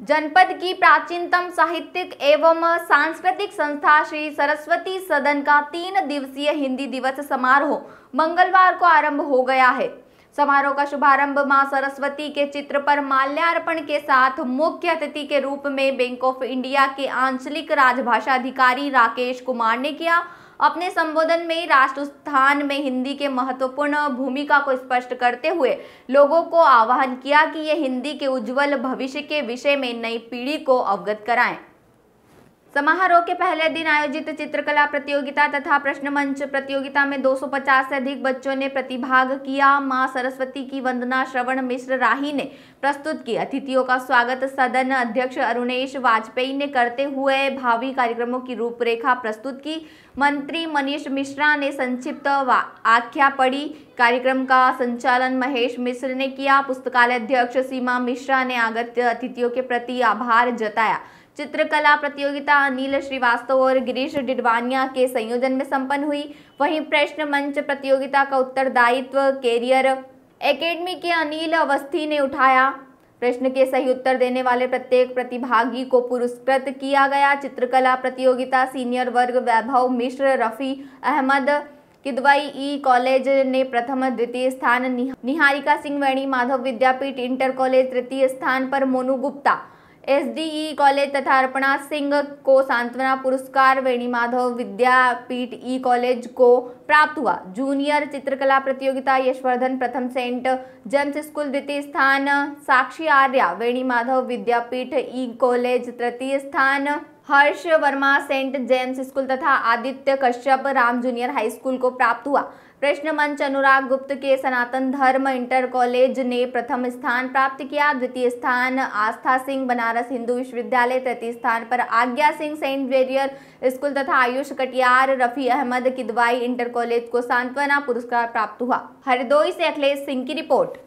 जनपद की प्राचीनतम साहित्यिक एवं सांस्कृतिक संस्था श्री सरस्वती सदन का तीन दिवसीय हिंदी दिवस समारोह मंगलवार को आरंभ हो गया है। समारोह का शुभारंभ माँ सरस्वती के चित्र पर माल्यार्पण के साथ मुख्य अतिथि के रूप में बैंक ऑफ़ इंडिया के आंचलिक राजभाषा अधिकारी राकेश कुमार ने किया। अपने संबोधन में राष्ट्र उत्थान में हिंदी के महत्वपूर्ण भूमिका को स्पष्ट करते हुए लोगों को आह्वान किया कि ये हिंदी के उज्जवल भविष्य के विषय में नई पीढ़ी को अवगत कराएँ। समारोह के पहले दिन आयोजित चित्रकला प्रतियोगिता तथा प्रश्न मंच प्रतियोगिता में 250 से अधिक बच्चों ने प्रतिभाग किया। माँ सरस्वती की वंदना श्रवण मिश्र राही ने प्रस्तुत की। अतिथियों का स्वागत सदन अध्यक्ष अरुणेश वाजपेयी ने करते हुए भावी कार्यक्रमों की रूपरेखा प्रस्तुत की। मंत्री मनीष मिश्रा ने संक्षिप्त आख्या पढ़ी। कार्यक्रम का संचालन महेश मिश्र ने किया। पुस्तकालय अध्यक्ष सीमा मिश्रा ने आगत अतिथियों के प्रति आभार जताया। चित्रकला प्रतियोगिता अनिल श्रीवास्तव और गिरीश डिडवानिया के संयोजन में संपन्न हुई। वहीं प्रश्न मंच प्रतियोगिता का उत्तरदायित्व कैरियर एकेडमी के अनिल अवस्थी ने उठाया। प्रश्न के सही उत्तर देने वाले प्रत्येक प्रतिभागी को पुरस्कृत किया गया। चित्रकला प्रतियोगिता सीनियर वर्ग वैभव मिश्र, रफी अहमद, किदवाई ई कॉलेज ने प्रथम द्वितीय स्थान निहारिका सिंह, वेणी माधव विद्यापीठ, इंटर कॉलेज तृतीय स्थान पर मोनू गुप्ता एसडीई कॉलेज तथा अर्पणा सिंह को सांत्वना पुरस्कार वेणीमाधव विद्यापीठ ई कॉलेज को प्राप्त हुआ। जूनियर चित्रकला प्रतियोगिता यशवर्धन प्रथम सेंट जेम्स स्कूल द्वितीय स्थान, साक्षी आर्या, वेणी माधव विद्यापीठ, ई कॉलेज तृतीय स्थान, Harsh Verma Saint James School तथा Aditya Kashyap Ram Junior High School को प्राप्त हुआ। प्रश्न मंच अनुराग गुप्त के सनातन धर्म इंटर कॉलेज ने प्रथम स्थान प्राप्त किया। द्वितीय स्थान, आस्था सिंह बनारस हिंदू विश्वविद्यालय तृतीय स्थान पर आज्ञा सिंह सेंट जेवियर स्कूल तथा आयुष कटियार, रफी अहमद किदवाई इंटर कॉलेज को सांत्वना पुरस्कार प्राप्त हुआ। हरदोई से अखिलेश सिंह की रिपोर्ट।